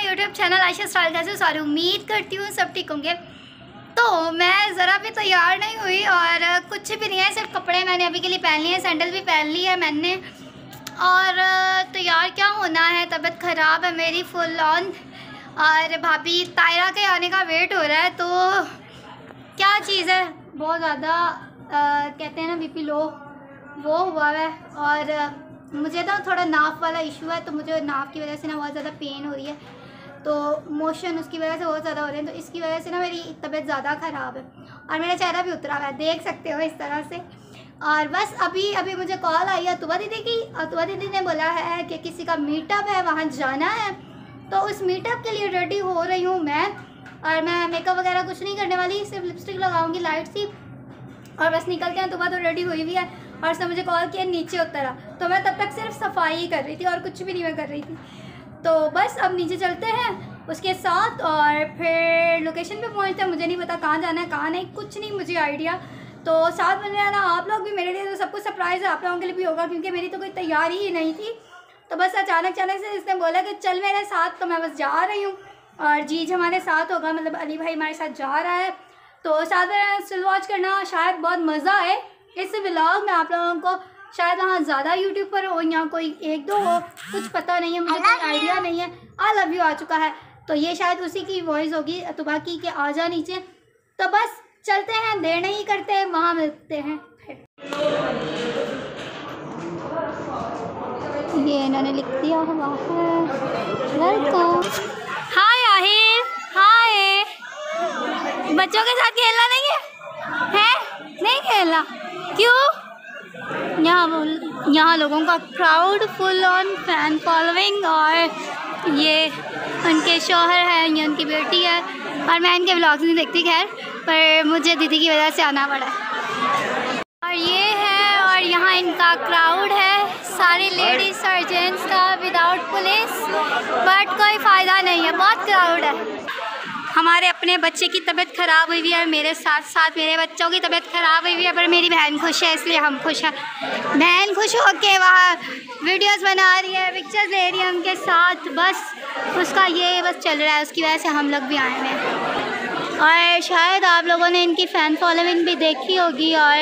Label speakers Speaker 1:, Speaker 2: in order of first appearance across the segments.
Speaker 1: My YouTube channel Ayesha style कैसे सारी उम्मीद करती हूँ सब ठीक होंगे। तो मैं ज़रा भी तैयार नहीं हुई और कुछ भी नहीं है, सिर्फ़ कपड़े मैंने अभी के लिए पहन लिए हैं सैंडल भी पहन ली है मैंने। और, तैयार क्या होना है? तबीयत ख़राब है मेरी फुल ऑन और भाभी तायरा के आने का वेट हो रहा है तो क्या चीज़ है? बहुत ज़्यादा कहते हैं ना बीपी लो वो हुआ है और मुझे ना थोड़ा नाफ वाला इशू है तो मुझे नाफ की वजह से ना बहुत ज़्यादा पेन हो रही है। तो मोशन उसकी वजह से बहुत ज़्यादा हो रहे हैं तो इसकी वजह से ना मेरी तबीयत ज़्यादा ख़राब है। और मेरा चेहरा भी उतरा हुआ है, देख सकते हो इस तरह से। और बस अभी अभी मुझे कॉल आई है अतुबा दीदी की अतुबा दीदी ने बोला है कि किसी का मीटअप है, वहाँ जाना है। तो उस मीटअप के लिए रेडी हो रही हूँ मैं, और मैं मेकअप वगैरह कुछ नहीं करने वाली, सिर्फ़ लिपस्टिक लगाऊँगी लाइट सी। और बस निकलते हैं तो तो रेडी हुई भी है, और उसने मुझे कॉल किया, नीचे उतरा। तो मैं तब तक सिर्फ़ सफ़ाई कर रही थी, और कुछ भी नहीं मैं कर रही थी। तो बस अब नीचे चलते हैं उसके साथ और फिर लोकेशन पे पहुँचते हैं। मुझे नहीं पता कहाँ जाना है, कहाँ नहीं, कुछ नहीं, मुझे आइडिया तो साथ में रहना आप लोग भी, मेरे लिए तो सब कुछ सरप्राइज़ है। आप लोगों के लिए भी होगा, क्योंकि मेरी तो कोई तैयारी ही नहीं थी। तो बस अचानक अचानक से इसने बोला कि चल मेरे साथ तो मैं बस जा रही हूँ। और जीज हमारे साथ होगा मतलब अली भाई हमारे साथ जा रहा है। तो साथ में स्टिल वॉच करना, शायद बहुत मज़ा आए। इस ब्लॉग में आप लोगों को शायद वहाँ ज़्यादा यूट्यूब पर हो या कोई एक दो हो कुछ पता नहीं है मुझे कोई आइडिया नहीं है। आई लव यू आ चुका है। तो ये शायद उसी की वॉइस होगी तो बाकी के आ जा नीचे। तो बस चलते हैं देर नहीं करते हैं वहाँ मिलते हैं। ये इन्होंने लिख दिया हुआ है। वेलकम हाय आहिर हाय बच्चों के साथ खेलना नहीं है? हैं? नहीं खेलना। क्यों? यहाँ यहाँ लोगों का crowd full on fan following और ये उनके शोहर हैं, ये उनकी बेटी है और मैं इनके ब्लॉग्स नहीं देखती, खैर, पर मुझे दीदी की वजह से आना पड़ा। और ये है और यहाँ इनका क्राउड है, सारी लेडीज़ और जेंट्स का विदाउट पुलिस बट कोई फ़ायदा नहीं है, बहुत क्राउड है। हमारे अपने बच्चे की तबीयत ख़राब हुई हुई है, मेरे साथ साथ मेरे बच्चों की तबीयत ख़राब हुई हुई है, पर मेरी बहन खुश है, इसलिए हम खुश हैं। बहन खुश हो के वहाँ वीडियोस बना रही है पिक्चर्स ले रही है उनके साथ, बस उसका ये बस चल रहा है, उसकी वजह से हम लोग भी आए हैं। और शायद आप लोगों ने इनकी फ़ैन फॉलोइंग भी देखी होगी, और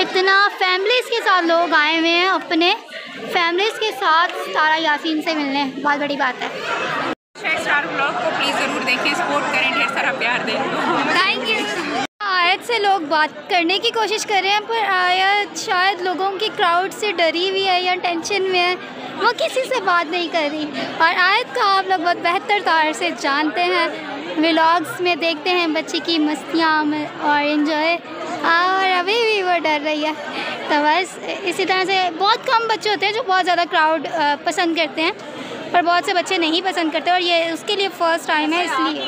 Speaker 1: इतना फैमिलीज़ के साथ लोग आए हुए हैं, अपने फैमिलीज़ के साथ तारा यासीन से मिलने, बहुत बड़ी बात है।
Speaker 2: स्टार ब्लॉग को प्लीज़ ज़रूर देखें सपोर्ट करें, ढेर सारा प्यार दें।
Speaker 1: थैंक यू आयत से लोग बात करने की कोशिश कर रहे हैं, पर आयत शायद लोगों की क्राउड से डरी हुई है या टेंशन में है। वो किसी से बात नहीं कर रही। और आयत को आप लोग बहुत बेहतर तौर से जानते हैं। व्लॉग्स में देखते हैं, बच्चे की मस्तियाँ और इन्जॉय और अभी भी वो डर रही है। तो बस इसी तरह से बहुत कम बच्चे होते हैं जो बहुत ज़्यादा क्राउड पसंद करते हैं। पर बहुत से बच्चे नहीं पसंद करते और ये उसके लिए फ़र्स्ट टाइम है इसलिए।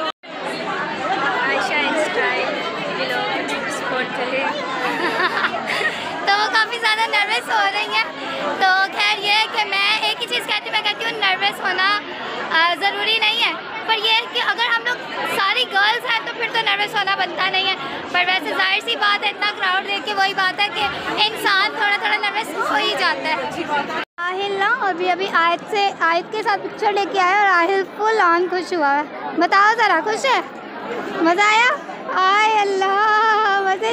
Speaker 1: तो वो काफ़ी ज़्यादा नर्वस हो रही हैं। तो खैर ये है कि मैं एक ही चीज़ कहती हूँ मैं कहती हूँ नर्वस होना ज़रूरी नहीं है। पर ये है कि अगर हम लोग सारी गर्ल्स हैं तो फिर तो नर्वस होना बनता नहीं है। पर वैसे ज़ाहिर सी बात है इतना क्राउड देख के वही बात है कि इंसान थोड़ा थोड़ा नर्वस हो ही जाता है। आहिल ना अभी अभी आयत से आयत के साथ पिक्चर लेके आया और आहिल फुल ऑन खुश हुआ। है बताओ ज़रा खुश है? मज़ा आया? आय अल्लाह मज़े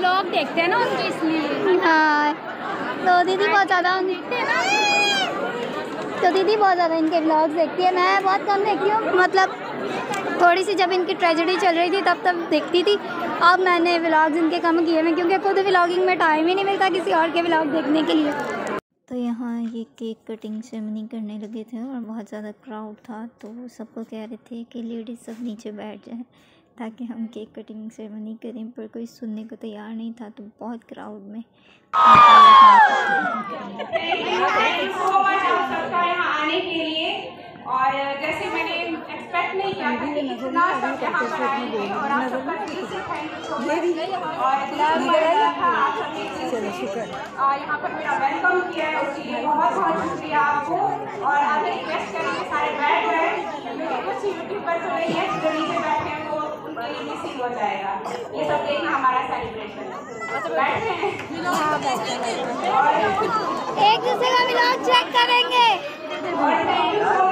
Speaker 2: लोग देखते हैं ना उनके इसलिए।
Speaker 1: हाँ तो दीदी बहुत ज़्यादा देखते हैं ना। तो दीदी बहुत ज़्यादा इनके ब्लॉग्स देखती है। मैं बहुत कम देखती हूँ। मतलब थोड़ी सी जब इनकी ट्रेजेडी चल रही थी तब तब देखती थी। अब मैंने व्लॉग्स इनके कम किए हैं क्योंकि खुद व्लॉगिंग में टाइम ही नहीं मिलता किसी और के व्लॉग देखने के लिए।
Speaker 3: तो यहाँ ये केक कटिंग सेरेमनी करने लगे थे और बहुत ज़्यादा क्राउड था तो सबको कह रहे थे कि लेडीज़ सब नीचे बैठ जाएँ ताकि हम केक कटिंग सेरेमनी करें पर कोई सुनने को तैयार नहीं था तो बहुत क्राउड में
Speaker 2: आने के लिए और जैसे मैंने एक्सपेक्ट नहीं किया था कि इतना सब यहाँ पर आएँगे और आप सबका दिल से थैंक यू सो मच और चलो शुक्र। और यहाँ पर मेरा वेलकम किया है उसके लिए बहुत बहुत शुक्रिया आपको। और आगे रिक्वेस्ट करेंगे सारे बैठ जाए क्योंकि कुछ यूट्यूबर जो है जो नीचे बैठे हैं वो उनके लिए मिसिंग हो जाएगा। ये सब देखना हमारा सेलिब्रेशन बैठे हैं।
Speaker 1: एक दूसरे का मिलान चेक करेंगे।
Speaker 2: और थैंक यू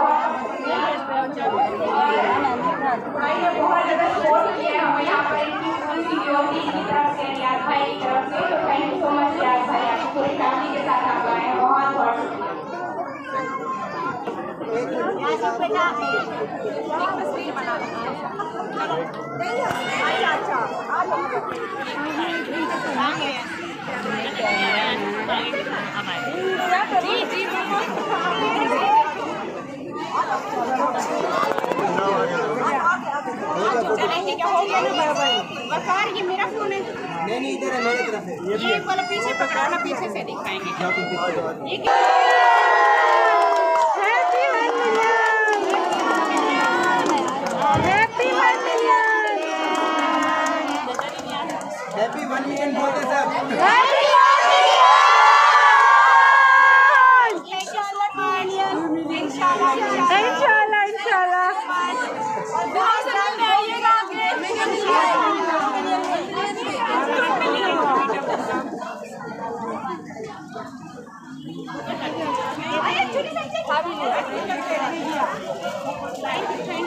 Speaker 2: भाई ने बहुत ज़्यादा सपोर्ट किया हमें यहाँ पर इनकी पूरी सिक्योरिटी की तरफ़ से रियाज भाई की तरफ़ से। तो thank you so much Riyaz भाई, आपकी पूरी फैमिली के साथ आप आए बहुत बहुत जी जी क्या हो गया ना ये मेरा फ़ोन है।
Speaker 4: नहीं नहीं इधर है मेरे तरफ़ है।
Speaker 2: ये वाला पीछे पकड़ो ना पीछे से दिखाएँगे। ये क्या?
Speaker 4: हैप्पी वन मिलियन बोलते सब।
Speaker 2: इंशाल्लाह इंशाल्लाह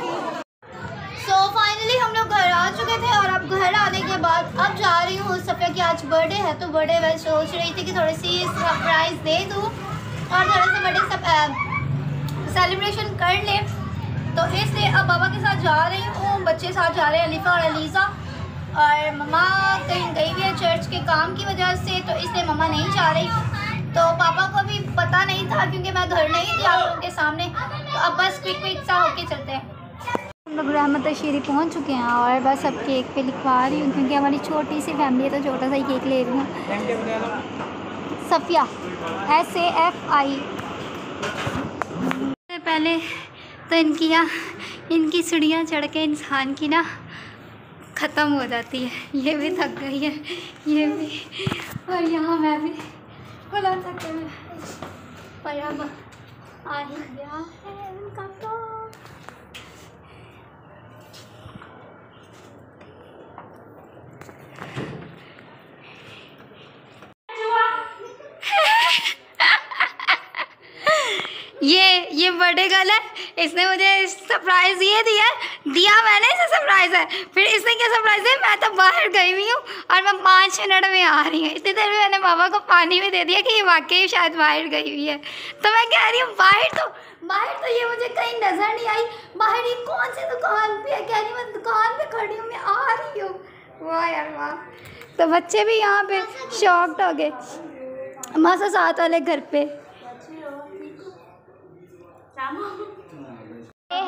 Speaker 1: सो फाइनली हम लोग घर आ चुके थे और अब घर आने के बाद अब जा रही हूँ सफ़िया की आज बर्थडे है तो बर्थडे मैं सोच रही थी कि थोड़ी सी सरप्राइज़ दे दूँ और थोड़ा सा बर्थडे सब सेलिब्रेशन कर ले। तो इसलिए अब बाबा के साथ जा रही हूँ, बच्चे साथ जा रहे हैं, अलीफ़ा और अलीज़ा। और मम्मा कहीं गई हुई है चर्च के काम की वजह से तो इसलिए ममा नहीं जा रही। तो पापा को भी पता नहीं था, क्योंकि मैं घर नहीं थी आप के सामने। तो अब बस क्विक क्विक सा होके चलते हैं। हम लोग रहमत शीरी पहुँच चुके हैं और बस अब केक पे लिखवा रही हूँ, क्योंकि हमारी छोटी सी फैमिली है तो छोटा सा ही केक ले रही हूँ। Safiya S A F I पहले तो इनकी यहाँ, इनकी सीढ़ियाँ चढ़ के इंसान की ना ख़त्म हो जाती है। ये भी थक गई है, ये भी। और यहाँ मैं भी थक गई पर अब आ ही गया है तो। ये ये बड़े गर्ल है इसने मुझे सरप्राइज़ ये दिया दिया मैंने इसे सरप्राइज़ है। फिर इसने क्या सरप्राइज़ है? मैं तो बाहर गई हुई हूँ और मैं पाँच मिनट में आ रही हूँ। इतनी देर में मैंने पापा को पानी भी दे दिया कि ये वाकई शायद बाहर गई हुई है। तो मैं कह रही हूँ, बाहर तो बाहर तो ये मुझे कहीं नज़र नहीं आई। बाहर ये कौन सी दुकान पे है? कह रही मैं दुकान पे खड़ी हूँ, मैं आ रही हूँ। वाह यार, वाह। तो बच्चे भी यहाँ पे शॉक्ड हो गए। मासा साथ वाले घर पे।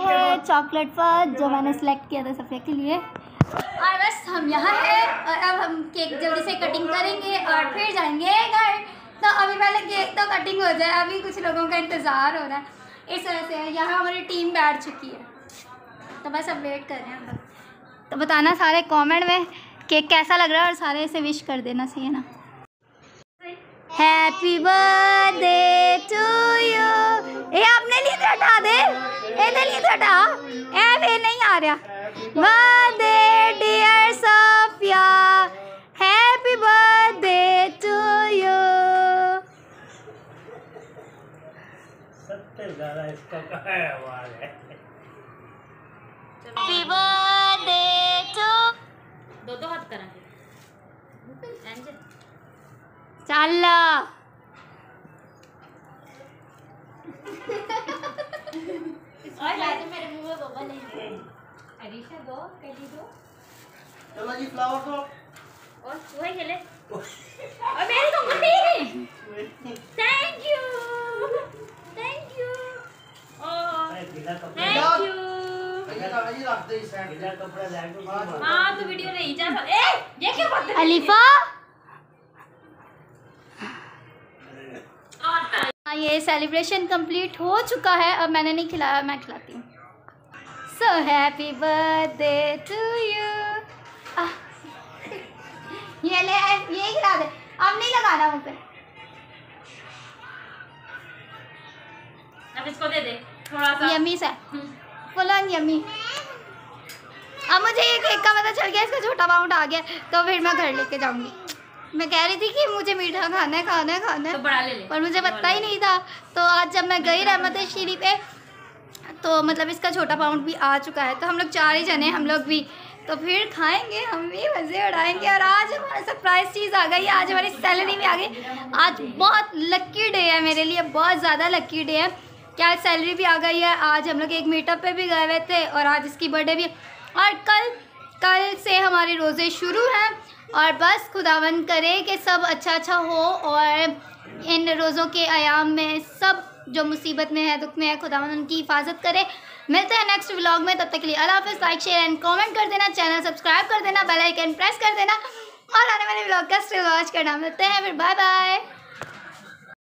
Speaker 1: है चॉकलेट फज जो मैंने सेलेक्ट किया था सफ़िया के लिए। और बस हम यहाँ हैं और अब हम केक जल्दी से कटिंग करेंगे और फिर जाएँगे घर। तो अभी पहले केक तो कटिंग हो जाए अभी कुछ लोगों का इंतज़ार हो रहा है। इस वजह से यहाँ हमारी टीम बैठ चुकी है। तो बस अब वेट कर रहे हैं हम। लोग तो बताना सारे कमेंट में केक कैसा लग रहा है और सारे इसे विश कर देना सही है ना? Happy birthday to U A अपने लिए तो हटा दे ਇਹਦੇ लिए तो हटा ए वे नहीं आ रहा birthday dear Sophia happy birthday to you
Speaker 5: सबसे ज्यादा इसका कहा है आवाज है
Speaker 1: हैप्पी बर्थडे टू
Speaker 6: दो दो हाथ करा इंज
Speaker 1: चल
Speaker 6: और मेरे मुँह में बबल है अरीशा दो कली दो
Speaker 4: चलो जी फ्लावर दो
Speaker 6: और वही खेले और मेरी तो मुट्ठी
Speaker 4: thank you thank you
Speaker 5: oh thank you
Speaker 6: हाँ तो वीडियो नहीं जा ए ये क्या बात है?
Speaker 1: अलीफा हाँ ये सेलिब्रेशन कंप्लीट हो चुका है। अब मैंने नहीं खिलाया मैं खिलाती हूँ। So happy birthday to you ये ले ये खिला दे। अब नहीं लगाना मुझे
Speaker 6: अब इसको दे दे थोड़ा सा
Speaker 1: यमी सा। फुल ऑन यमी अब मुझे ये केक का पता चल गया इसका छोटा अमाउंट आ गया तो फिर मैं घर लेके जाऊँगी। मैं कह रही थी कि मुझे मीठा खाना है खाना है खाना
Speaker 6: तो
Speaker 1: है
Speaker 6: बड़ा ले ले।
Speaker 1: पर मुझे पता ही नहीं था। तो आज जब मैं गई रहमत शीरी पे तो मतलब इसका छोटा पाउंड भी आ चुका है। तो हम लोग चार ही जने हम लोग भी। तो फिर खाएँगे हम भी मज़े उड़ाएँगे। और आज हमारा सरप्राइज़ चीज़ आ गई आज हमारी सैलरी भी आ गई। आज बहुत लक्की डे है मेरे लिए बहुत ज़्यादा लक्की डे है। क्या सैलरी भी आ गई है आज हम लोग एक मीटअप पे भी गए हुए थे और आज इसकी बर्थडे भी। और कल कल से हमारे रोज़े शुरू हैं और बस खुदावन करे कि सब अच्छा अच्छा हो और इन रोज़ों के आयाम में सब जो मुसीबत में है, दुख में है खुदावन उनकी हिफाजत करे। मिलते हैं नेक्स्ट व्लॉग में, तब तक के लिए अल्लाह हाफिज़। लाइक शेयर एंड कमेंट कर देना चैनल सब्सक्राइब कर देना बेल आइकन प्रेस कर देना और आने वाले व्लॉग का स्टिल वॉच करना। मिलते हैं फिर बाय बाय